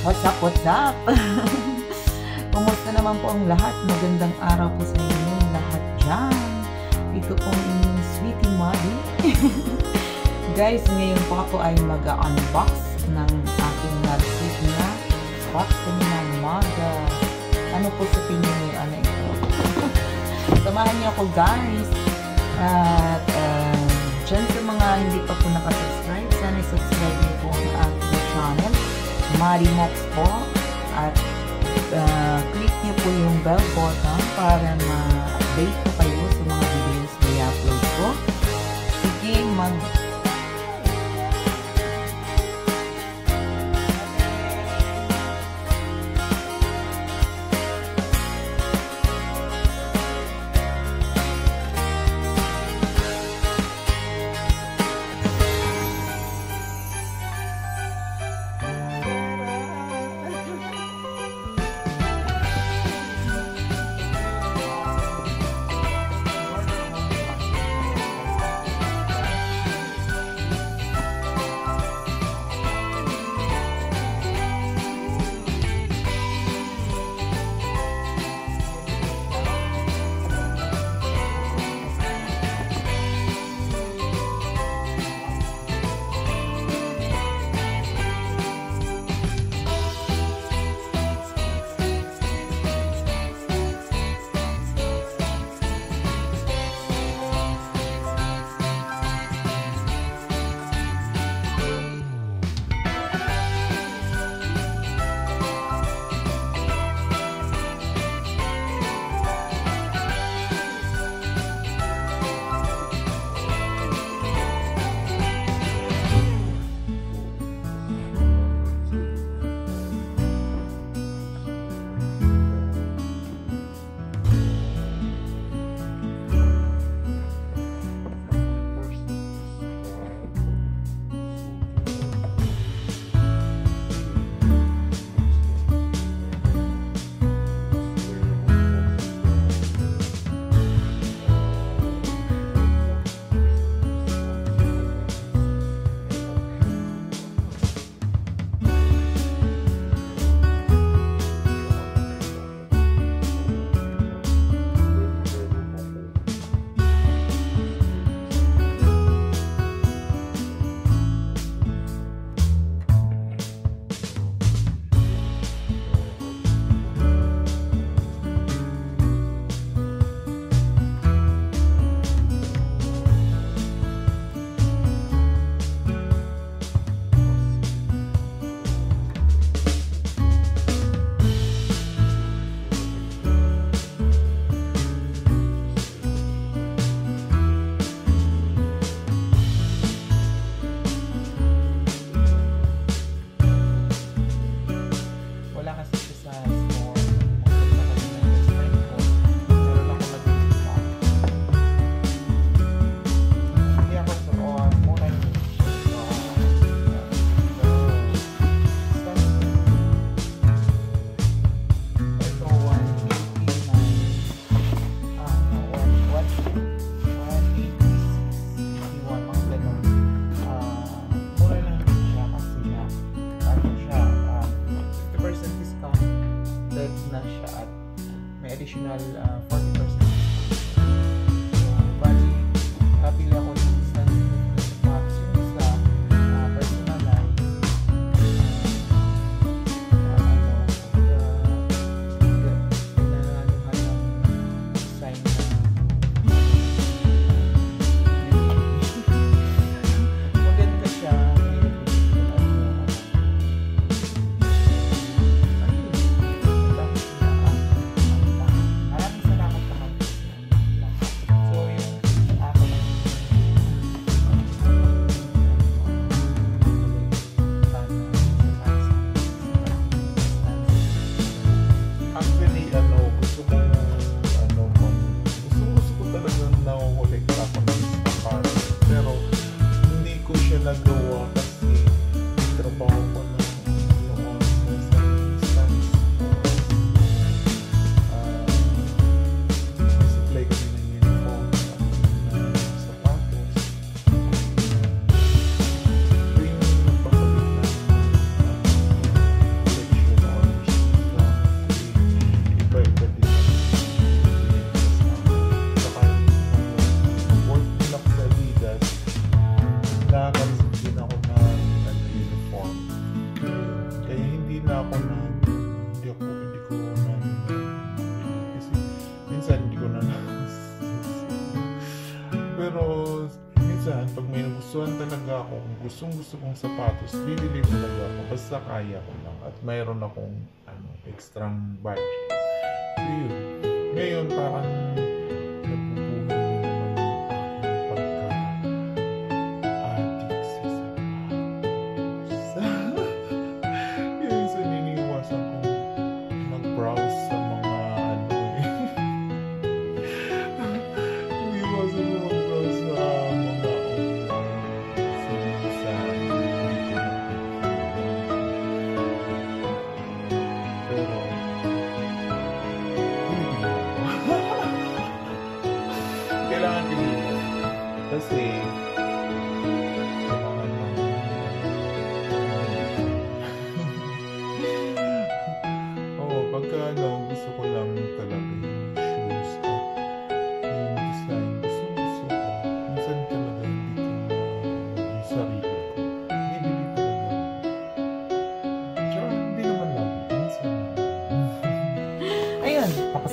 What's up, what's up? Kumusta naman po ang lahat? Magandang araw po sa inyo lahat dyan. Ito po inyong sweetie Maddie. Guys, ngayon po ako ay mag-unbox ng aking na-receive na box kanina maga. Ano po sa tingin niyo? Ano ito? Samahan niyo ako guys. At uh, dyan sa mga hindi pa po nakasubscribe, sana subscribe Marimox po. At uh, click niyo po yung bell button para ma-update po kayo sa mga videos na i-upload ko. Sige, mag general uh, for gustong gusto kong sapatos, talaga ako. Basta kaya ko lang. At mayroon akong ano, extrang budget. So yun. Ngayon, parang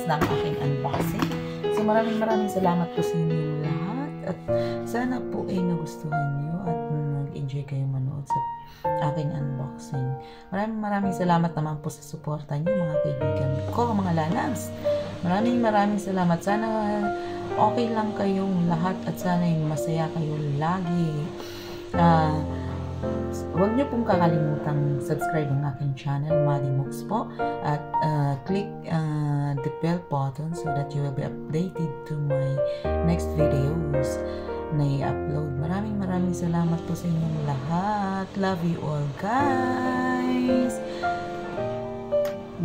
Ang aking unboxing. So maraming maraming salamat po sa inyong lahat at sana po ay nagustuhan nyo at nag-enjoy kayo manood sa aking unboxing. Maraming maraming salamat naman po sa suporta nyo mga kaibigan ko, mga lalabs. Maraming maraming salamat. Sana okay lang kayong lahat at sana yung masaya kayo lagi. Ah, Huwag niyo pong kakalimutang subscribe ang aking channel, Madi Mooks po. At uh, click uh, the bell button so that you will be updated to my next videos na i-upload. Maraming maraming salamat po sa inyong lahat. Love you all guys!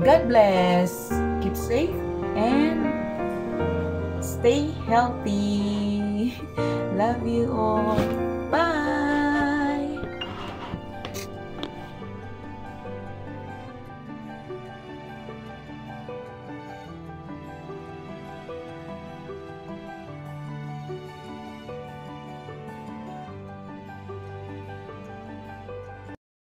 God bless! Keep safe and stay healthy! Love you all!